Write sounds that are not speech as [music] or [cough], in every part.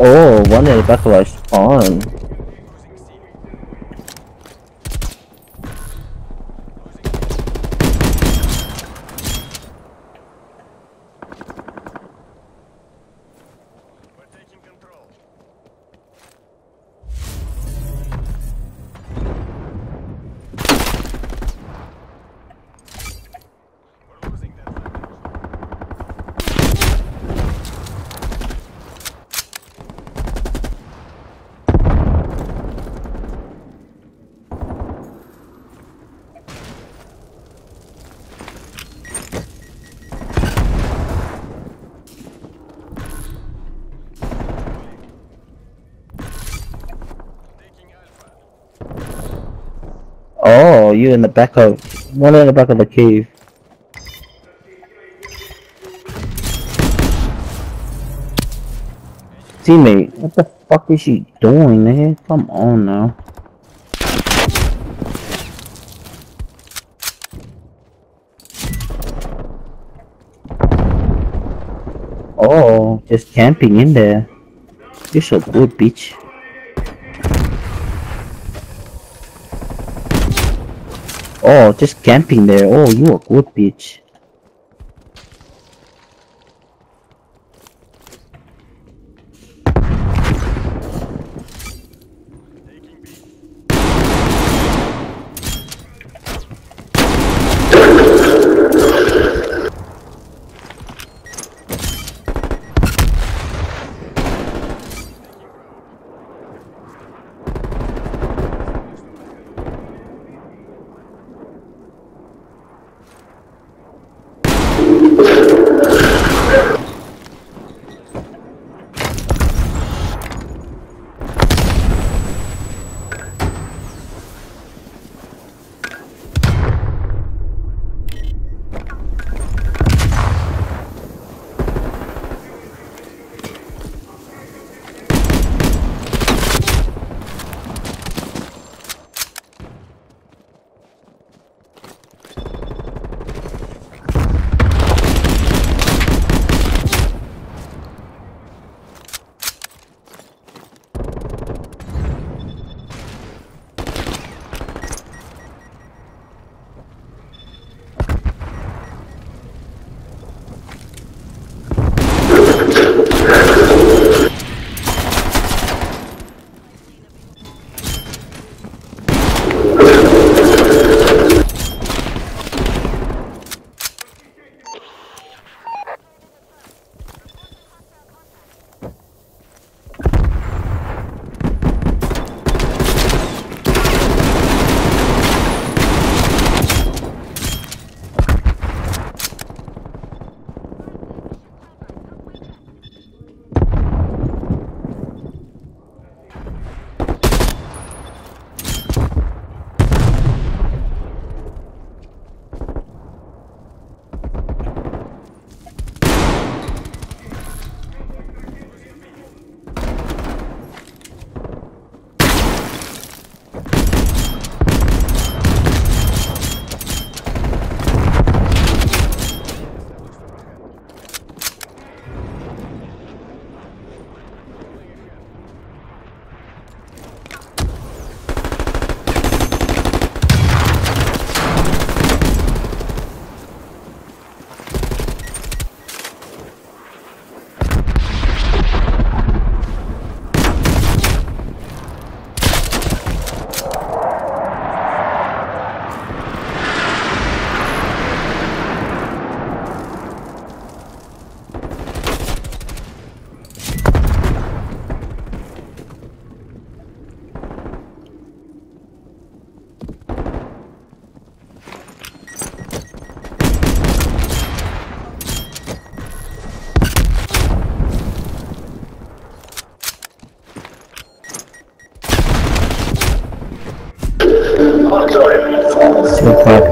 Oh, one of the backlashed on. Oh, you in the back of one in the back of the cave. Teammate, what the fuck is she doing, man? Come on now. Oh, just camping in there. You're so good, bitch. Oh, just camping there. Oh, you a good bitch.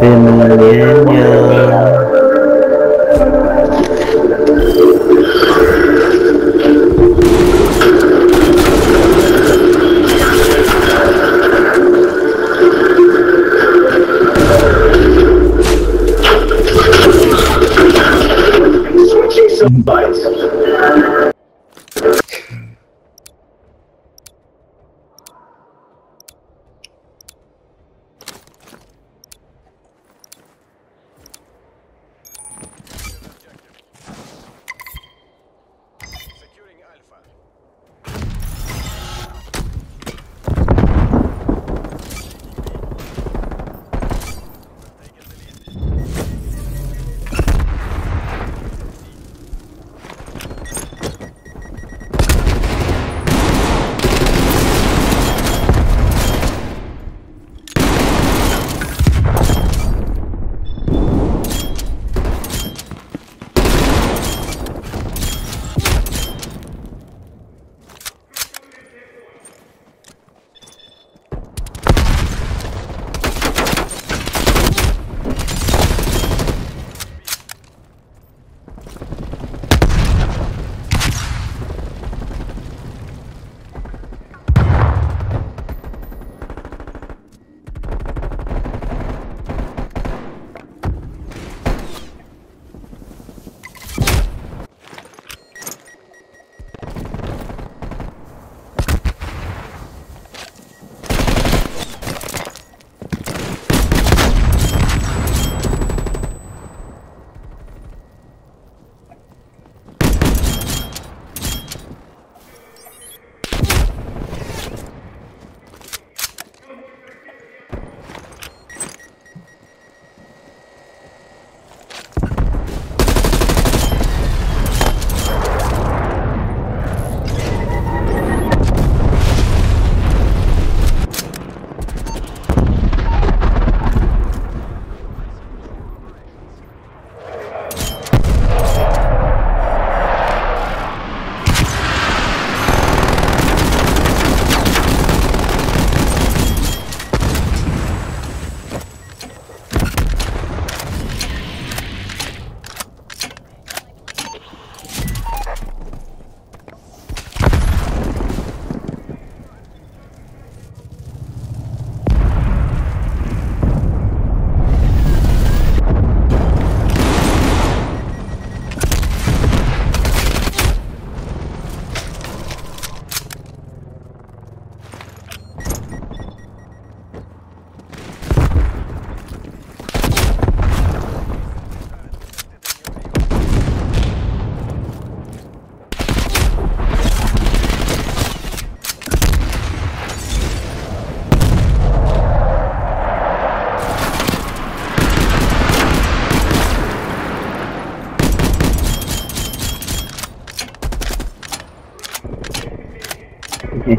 Menyanyi Switching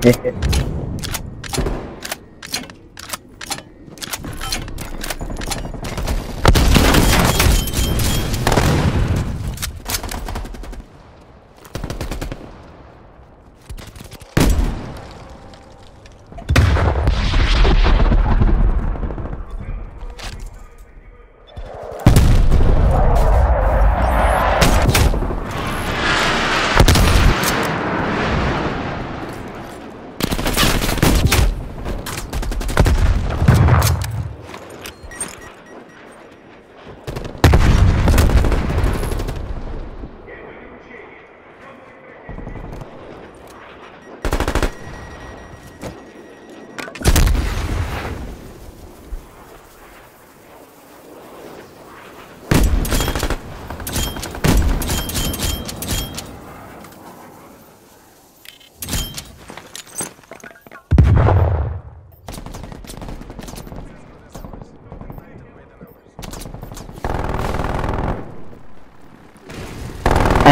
Yeah. [laughs]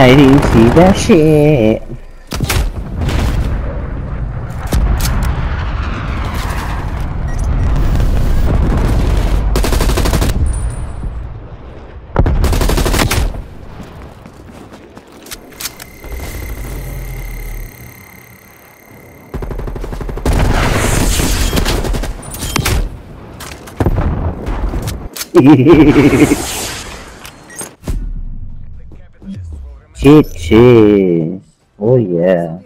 I didn't see that shit. The [laughs] shit. Oh yeah.